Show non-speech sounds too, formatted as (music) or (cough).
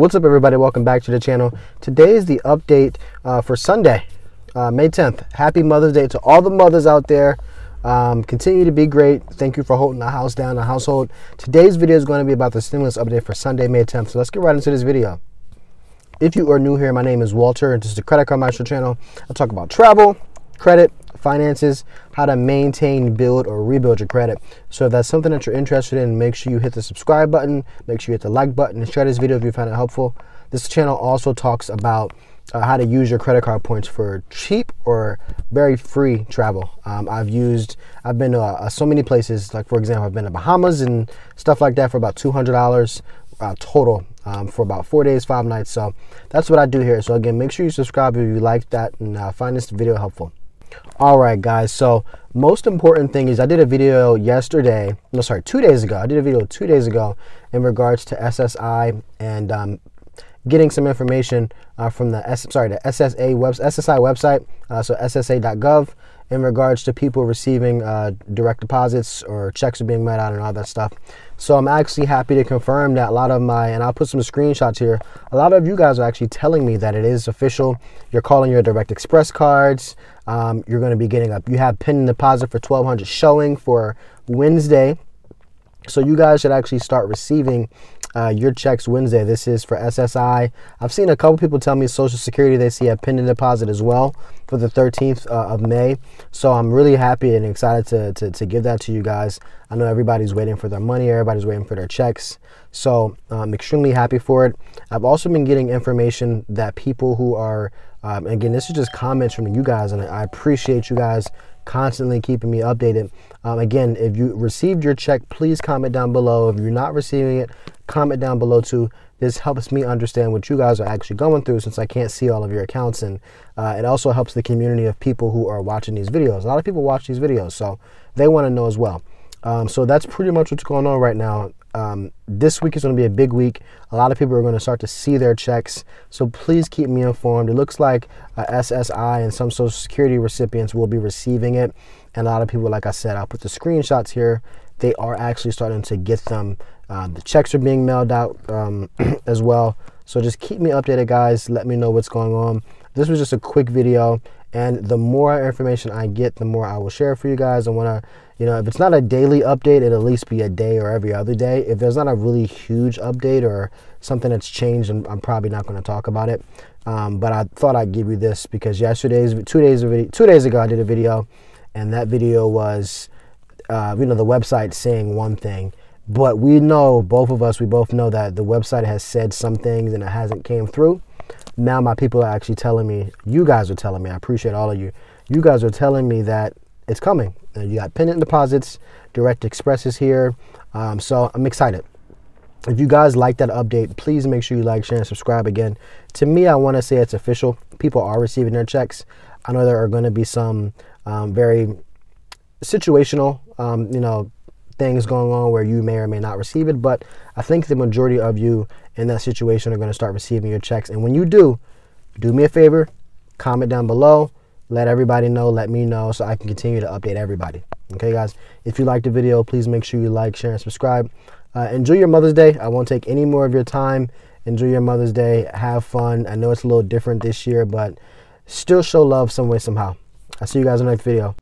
What's up, everybody? Welcome back to the channel. Today is the update uh, for Sunday, uh, May 10th. Happy Mother's Day to all the mothers out there. Um, continue to be great. Thank you for holding the house down, the household. Today's video is going to be about the stimulus update for Sunday, May 10th. So let's get right into this video. If you are new here, my name is Walter, and this is the Credit Card Maestro channel. I talk about travel, credit, finances, how to maintain, build, or rebuild your credit. So if that's something that you're interested in, make sure you hit the subscribe button, make sure you hit the like button, and share this video if you found it helpful. This channel also talks about uh, how to use your credit card points for cheap or very free travel. Um, I've used, I've been to uh, so many places, like for example, I've been to Bahamas and stuff like that for about $200 uh, total um, for about four days, five nights. So that's what I do here. So again, make sure you subscribe if you like that and uh, find this video helpful. All right, guys. So most important thing is I did a video yesterday. No, sorry, two days ago. I did a video two days ago in regards to SSI and um, getting some information uh, from the S, sorry the SSA web, SSI website. Uh, so SSA.gov in regards to people receiving uh, direct deposits or checks are being met out and all that stuff. So I'm actually happy to confirm that a lot of my, and I'll put some screenshots here, a lot of you guys are actually telling me that it is official. You're calling your Direct Express cards. Um, you're going to be getting up. You have pin deposit for 1200 showing for Wednesday. So you guys should actually start receiving uh, your checks Wednesday. This is for SSI. I've seen a couple people tell me Social Security they see a pending deposit as well for the 13th uh, of May. So I'm really happy and excited to, to, to, give that to you guys. I know everybody's waiting for their money, everybody's waiting for their checks. So I'm extremely happy for it. I've also been getting information that people who are, um, again, this is just comments from you guys, and I appreciate you guys constantly keeping me updated. Um, again, if you received your check, please comment down below. If you're not receiving it, comment down below too. This helps me understand what you guys are actually going through since I can't see all of your accounts. And uh, it also helps the community of people who are watching these videos. A lot of people watch these videos, so they want to know as well. Um, so that's pretty much what's going on right now. Um, this week is going to be a big week. A lot of people are going to start to see their checks. So please keep me informed. It looks like uh, SSI and some Social Security recipients will be receiving it. And a lot of people, like I said, I'll put the screenshots here. They are actually starting to get them. Uh, the checks are being mailed out um, (clears throat) as well. So just keep me updated, guys. Let me know what's going on. This was just a quick video. And the more information I get, the more I will share for you guys. I want to you know, if it's not a daily update, it'll at least be a day or every other day. If there's not a really huge update or something that's changed, I'm, I'm probably not going to talk about it. Um, but I thought I'd give you this because yesterday's two days of two days ago I did a video, and that video was, uh, you know, the website saying one thing, but we know both of us, we both know that the website has said some things and it hasn't came through. Now my people are actually telling me, you guys are telling me, I appreciate all of you. You guys are telling me that it's coming. Uh, you got pending deposits, direct expresses here. Um, so I'm excited. If you guys like that update, please make sure you like, share, and subscribe again. To me, I want to say it's official. People are receiving their checks. I know there are going to be some um, very situational, um, you know, things going on where you may or may not receive it, but I think the majority of you in that situation are going to start receiving your checks. And when you do, do me a favor, comment down below let everybody know, let me know so I can continue to update everybody. Okay, guys, if you liked the video, please make sure you like, share, and subscribe. Uh, enjoy your Mother's Day. I won't take any more of your time. Enjoy your Mother's Day. Have fun. I know it's a little different this year, but still show love some way, somehow. I'll see you guys in the next video.